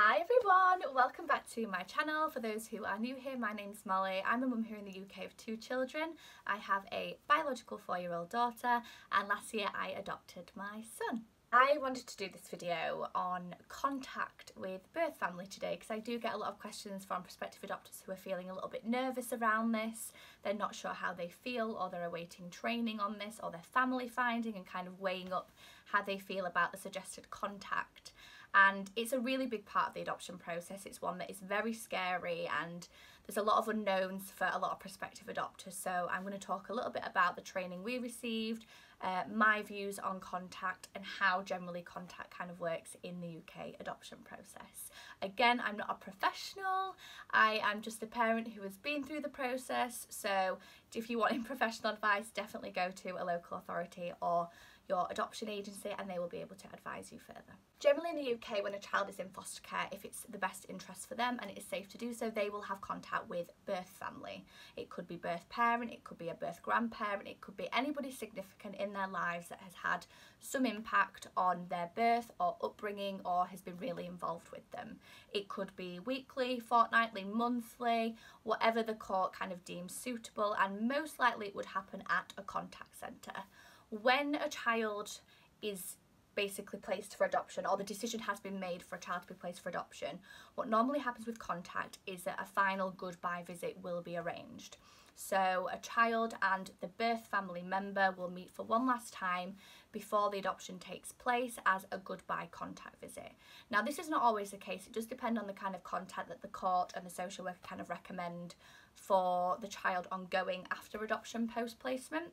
Hi everyone, welcome back to my channel. For those who are new here, my name's Molly. I'm a mum here in the UK of two children. I have a biological four-year-old daughter and last year I adopted my son. I wanted to do this video on contact with birth family today because I do get a lot of questions from prospective adopters who are feeling a little bit nervous around this. They're not sure how they feel or they're awaiting training on this or their family finding and kind of weighing up how they feel about the suggested contact and it's a really big part of the adoption process. It's one that is very scary and there's a lot of unknowns for a lot of prospective adopters. So I'm going to talk a little bit about the training we received, uh, my views on contact and how generally contact kind of works in the UK adoption process. Again, I'm not a professional, I am just a parent who has been through the process. So if you want professional advice, definitely go to a local authority or your adoption agency and they will be able to advise you further. Generally in the UK when a child is in foster care, if it's the best interest for them and it is safe to do so, they will have contact with birth family. It could be birth parent, it could be a birth grandparent, it could be anybody significant in their lives that has had some impact on their birth or upbringing or has been really involved with them. It could be weekly, fortnightly, monthly, whatever the court kind of deems suitable and most likely it would happen at a contact centre when a child is basically placed for adoption or the decision has been made for a child to be placed for adoption, what normally happens with contact is that a final goodbye visit will be arranged. So a child and the birth family member will meet for one last time before the adoption takes place as a goodbye contact visit. Now this is not always the case, it does depend on the kind of contact that the court and the social worker kind of recommend for the child ongoing after adoption post placement.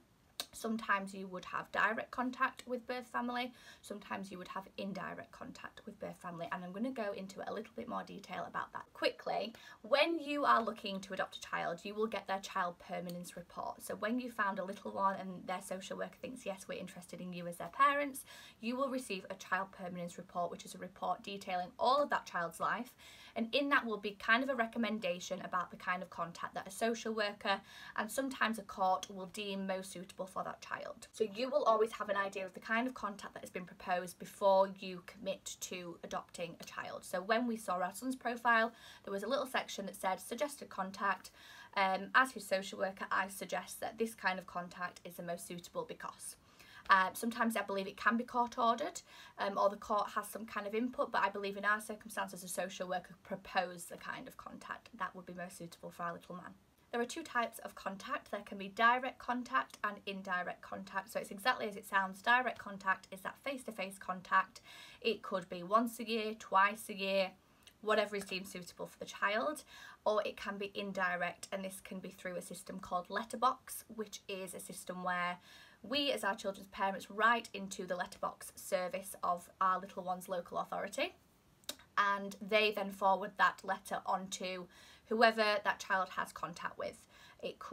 Sometimes you would have direct contact with birth family, sometimes you would have indirect contact with birth family and I'm going to go into a little bit more detail about that quickly. When you are looking to adopt a child, you will get their child permanence report. So when you found a little one and their social worker thinks, yes, we're interested in you as their parents, you will receive a child permanence report, which is a report detailing all of that child's life. And in that will be kind of a recommendation about the kind of contact that a social worker and sometimes a court will deem most suitable for that child. So you will always have an idea of the kind of contact that has been proposed before you commit to adopting a child. So when we saw our son's profile, there was a little section that said suggested contact. Um, as his social worker, I suggest that this kind of contact is the most suitable because uh, sometimes I believe it can be court ordered um, or the court has some kind of input, but I believe in our circumstances, a social worker proposed the kind of contact that would be most suitable for our little man. There are two types of contact. There can be direct contact and indirect contact. So it's exactly as it sounds. Direct contact is that face-to-face -face contact. It could be once a year, twice a year, whatever is deemed suitable for the child or it can be indirect and this can be through a system called letterbox which is a system where we as our children's parents write into the letterbox service of our little one's local authority and they then forward that letter onto whoever that child has contact with.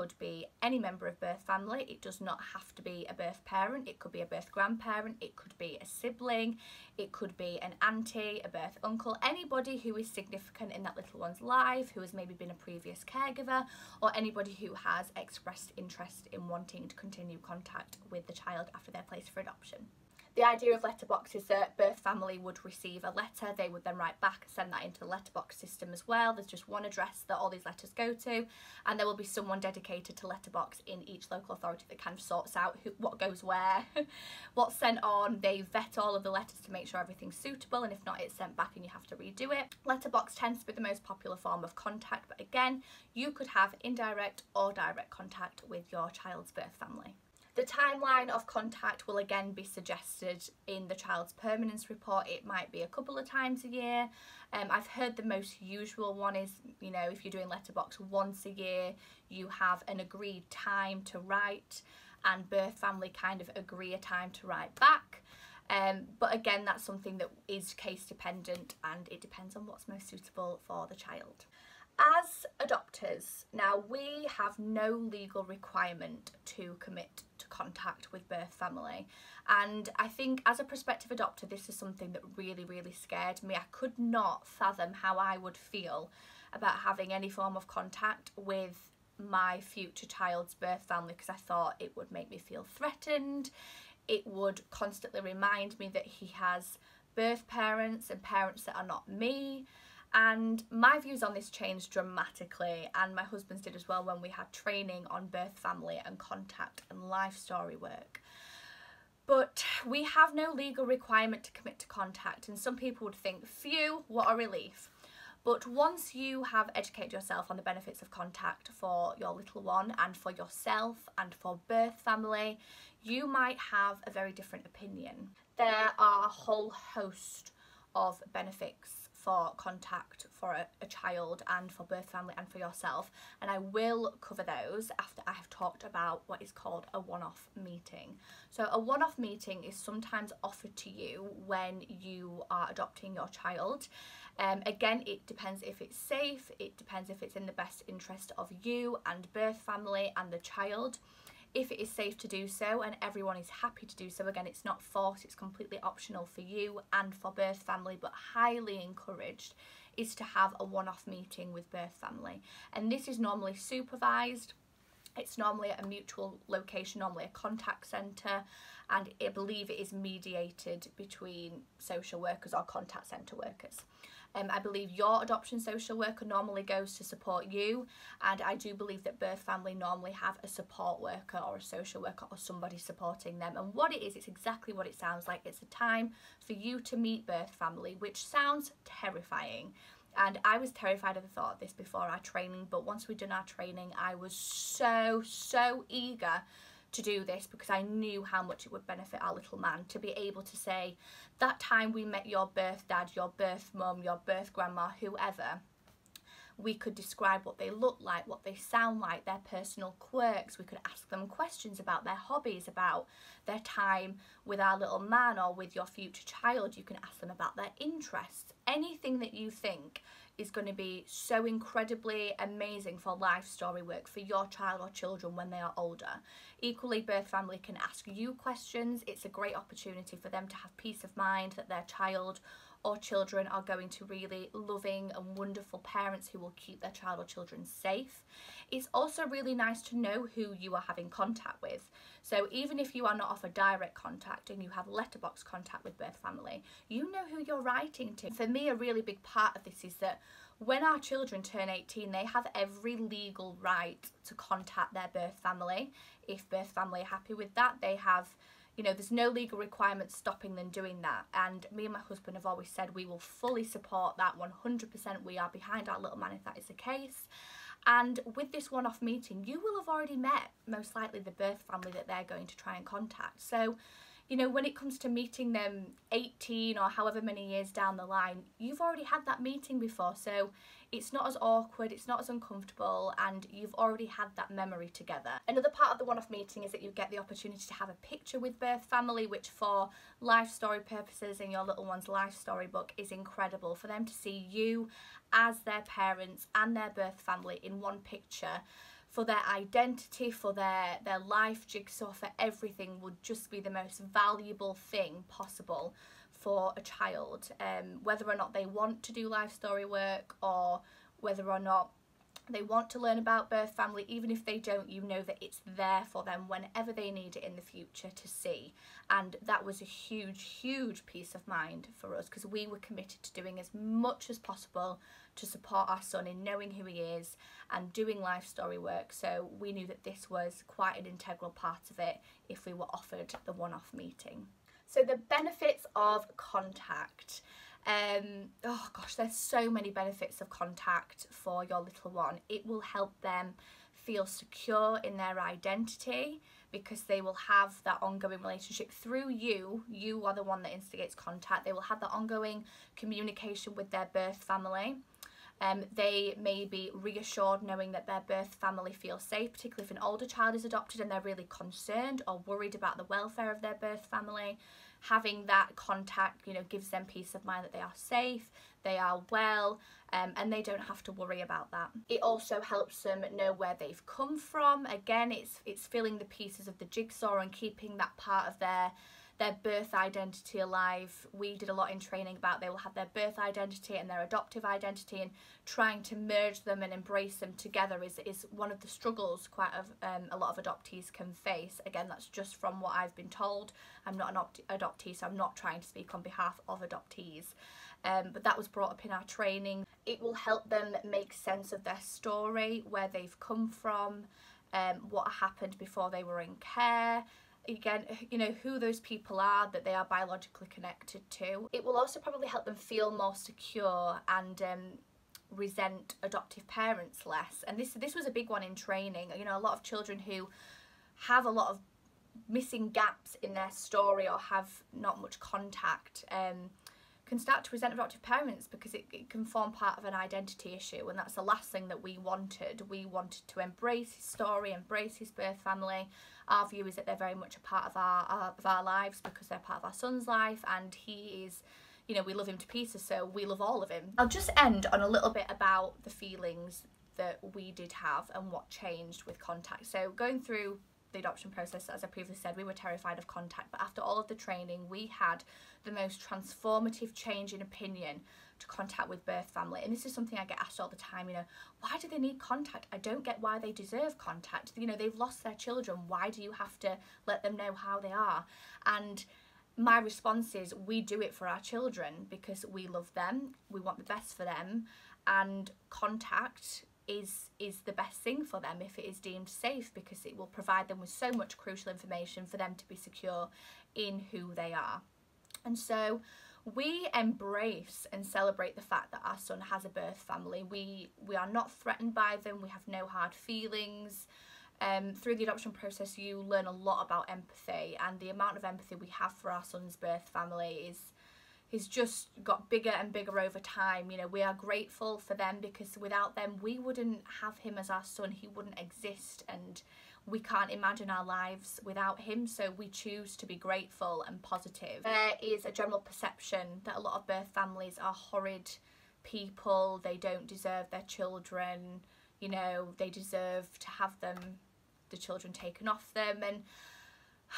Could be any member of birth family. It does not have to be a birth parent. It could be a birth grandparent. It could be a sibling. It could be an auntie, a birth uncle, anybody who is significant in that little one's life, who has maybe been a previous caregiver, or anybody who has expressed interest in wanting to continue contact with the child after they're placed for adoption. The idea of letterbox is that birth family would receive a letter, they would then write back send that into the letterbox system as well. There's just one address that all these letters go to and there will be someone dedicated to letterbox in each local authority that kind of sorts out who, what goes where, what's sent on. They vet all of the letters to make sure everything's suitable and if not it's sent back and you have to redo it. Letterbox tends to be the most popular form of contact but again you could have indirect or direct contact with your child's birth family. The timeline of contact will again be suggested in the child's permanence report. It might be a couple of times a year. Um, I've heard the most usual one is, you know, if you're doing letterbox once a year, you have an agreed time to write and birth family kind of agree a time to write back. Um, but again, that's something that is case dependent and it depends on what's most suitable for the child. As adopters, now we have no legal requirement to commit contact with birth family and I think as a prospective adopter this is something that really really scared me. I could not fathom how I would feel about having any form of contact with my future child's birth family because I thought it would make me feel threatened. It would constantly remind me that he has birth parents and parents that are not me. And my views on this changed dramatically, and my husband's did as well when we had training on birth family and contact and life story work. But we have no legal requirement to commit to contact, and some people would think, phew, what a relief. But once you have educated yourself on the benefits of contact for your little one and for yourself and for birth family, you might have a very different opinion. There are a whole host of benefits for contact for a, a, child and for birth family and for yourself and I will cover those after I have talked about what is called a one-off meeting. So a one-off meeting is sometimes offered to you when you are adopting your child um, again, it depends if it's safe, it depends if it's in the best interest of you and birth family and the child. If it is safe to do so and everyone is happy to do so, again, it's not forced, it's completely optional for you and for birth family, but highly encouraged is to have a one-off meeting with birth family. And this is normally supervised. It's normally at a mutual location, normally a contact centre, and I believe it is mediated between social workers or contact centre workers. Um, I believe your adoption social worker normally goes to support you and I do believe that birth family normally have a support worker or a social worker or somebody supporting them. And what it is it's exactly what it sounds like. It's a time for you to meet birth family which sounds terrifying. And I was terrified of the thought of this before our training but once we'd done our training I was so so eager to do this because I knew how much it would benefit our little man to be able to say that time we met your birth dad, your birth mum, your birth grandma, whoever, we could describe what they look like, what they sound like, their personal quirks. We could ask them questions about their hobbies, about their time with our little man or with your future child. You can ask them about their interests, anything that you think is going to be so incredibly amazing for life story work for your child or children when they are older. Equally, Birth Family can ask you questions. It's a great opportunity for them to have peace of mind that their child or children are going to really loving and wonderful parents who will keep their child or children safe. It's also really nice to know who you are having contact with. So even if you are not off a direct contact and you have letterbox contact with birth family, you know who you're writing to. For me, a really big part of this is that when our children turn 18, they have every legal right to contact their birth family. If birth family are happy with that, they have you know, there's no legal requirement stopping them doing that. And me and my husband have always said we will fully support that 100%. We are behind our little man if that is the case. And with this one off meeting, you will have already met most likely the birth family that they're going to try and contact. So you know, when it comes to meeting them 18 or however many years down the line, you've already had that meeting before. So it's not as awkward, it's not as uncomfortable, and you've already had that memory together. Another part of the one-off meeting is that you get the opportunity to have a picture with birth family, which for life story purposes in your little one's life story book is incredible. For them to see you as their parents and their birth family in one picture for their identity, for their, their life jigsaw, for everything would just be the most valuable thing possible for a child. Um, whether or not they want to do life story work or whether or not they want to learn about birth family, even if they don't, you know that it's there for them whenever they need it in the future to see. And that was a huge, huge peace of mind for us because we were committed to doing as much as possible to support our son in knowing who he is and doing life story work. So we knew that this was quite an integral part of it if we were offered the one-off meeting. So the benefits of contact. Um, oh gosh, there's so many benefits of contact for your little one. It will help them feel secure in their identity because they will have that ongoing relationship through you. You are the one that instigates contact. They will have that ongoing communication with their birth family. Um, they may be reassured knowing that their birth family feels safe, particularly if an older child is adopted and they're really concerned or worried about the welfare of their birth family having that contact, you know, gives them peace of mind that they are safe, they are well, um, and they don't have to worry about that. It also helps them know where they've come from. Again, it's it's filling the pieces of the jigsaw and keeping that part of their their birth identity alive. We did a lot in training about they will have their birth identity and their adoptive identity, and trying to merge them and embrace them together is, is one of the struggles quite of, um, a lot of adoptees can face. Again, that's just from what I've been told. I'm not an adoptee, so I'm not trying to speak on behalf of adoptees. Um, but that was brought up in our training. It will help them make sense of their story, where they've come from, um, what happened before they were in care, again you know who those people are that they are biologically connected to. It will also probably help them feel more secure and um, resent adoptive parents less. And this this was a big one in training. You know a lot of children who have a lot of missing gaps in their story or have not much contact um, can start to resent adoptive parents because it, it can form part of an identity issue and that's the last thing that we wanted. We wanted to embrace his story, embrace his birth family. Our view is that they're very much a part of our, our of our lives because they're part of our son's life and he is you know, we love him to pieces, so we love all of him. I'll just end on a little bit about the feelings that we did have and what changed with contact. So going through the adoption process, as I previously said, we were terrified of contact, but after all of the training, we had the most transformative change in opinion to contact with birth family. And this is something I get asked all the time, you know, why do they need contact? I don't get why they deserve contact. You know, they've lost their children. Why do you have to let them know how they are? And my response is we do it for our children because we love them, we want the best for them, and contact is is the best thing for them if it is deemed safe because it will provide them with so much crucial information for them to be secure in who they are. And so we embrace and celebrate the fact that our son has a birth family. We we are not threatened by them. We have no hard feelings. Um, through the adoption process, you learn a lot about empathy, and the amount of empathy we have for our son's birth family is has just got bigger and bigger over time. You know, we are grateful for them because without them, we wouldn't have him as our son. He wouldn't exist, and we can't imagine our lives without him. So we choose to be grateful and positive. There is a general perception that a lot of birth families are horrid people. They don't deserve their children. You know, they deserve to have them, the children taken off them, and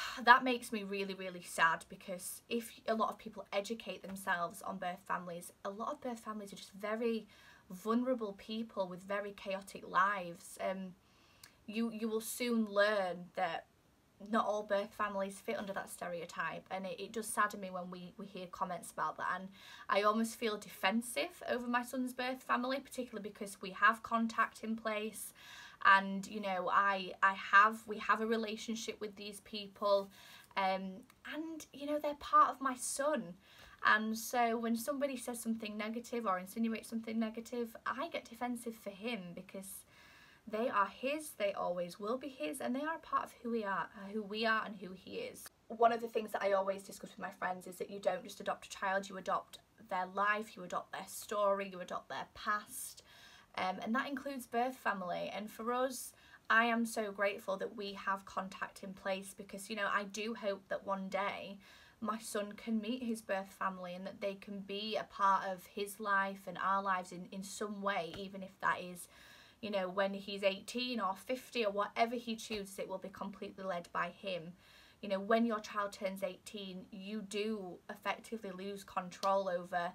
that makes me really really sad because if a lot of people educate themselves on birth families a lot of birth families are just very vulnerable people with very chaotic lives. Um you you will soon learn that not all birth families fit under that stereotype and it, it does sadden me when we, we hear comments about that. And I almost feel defensive over my son's birth family particularly because we have contact in place and you know I I have we have a relationship with these people um and you know they're part of my son. And so when somebody says something negative or insinuates something negative I get defensive for him because they are his they always will be his and they are a part of who we are who we are and who he is. One of the things that I always discuss with my friends is that you don't just adopt a child you adopt their life you adopt their story you adopt their past um, and that includes birth family. And for us, I am so grateful that we have contact in place because, you know, I do hope that one day my son can meet his birth family and that they can be a part of his life and our lives in, in some way, even if that is, you know, when he's 18 or 50 or whatever he chooses, it will be completely led by him. You know, when your child turns 18, you do effectively lose control over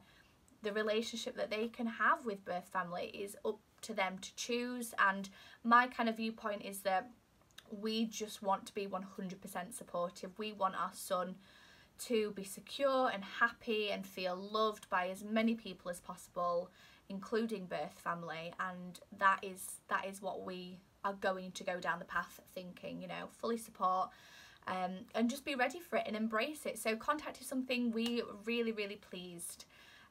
the relationship that they can have with birth family is up to them to choose. And my kind of viewpoint is that we just want to be 100% supportive. We want our son to be secure and happy and feel loved by as many people as possible including birth family. And that is that is what we are going to go down the path thinking you know fully support um, and just be ready for it and embrace it. So contact is something we really really pleased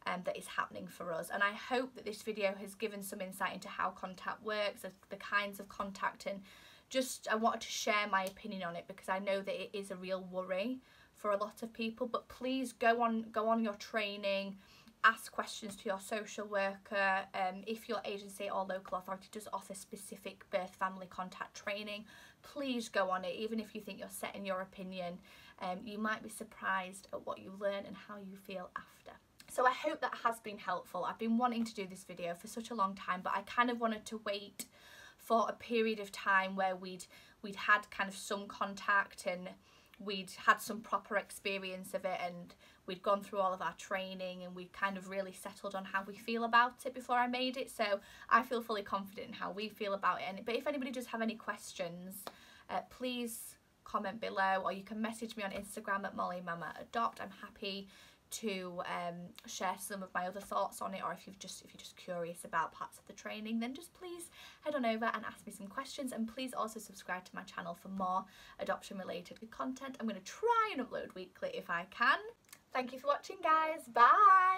um, that is happening for us. And I hope that this video has given some insight into how contact works, the kinds of contact, and just I wanted to share my opinion on it because I know that it is a real worry for a lot of people. But please go on, go on your training, ask questions to your social worker. Um, if your agency or local authority does offer specific birth family contact training, please go on it, even if you think you're set in your opinion. Um, you might be surprised at what you learn and how you feel after. So I hope that has been helpful. I've been wanting to do this video for such a long time, but I kind of wanted to wait for a period of time where we'd we'd had kind of some contact and we'd had some proper experience of it and we'd gone through all of our training and we'd kind of really settled on how we feel about it before I made it. So I feel fully confident in how we feel about it. But if anybody does have any questions, uh, please comment below or you can message me on Instagram at Molly Mama Adopt. I'm happy to um, share some of my other thoughts on it or if you've just if you're just curious about parts of the training then just please head on over and ask me some questions and please also subscribe to my channel for more adoption related content. I'm going to try and upload weekly if I can. Thank you for watching guys. Bye!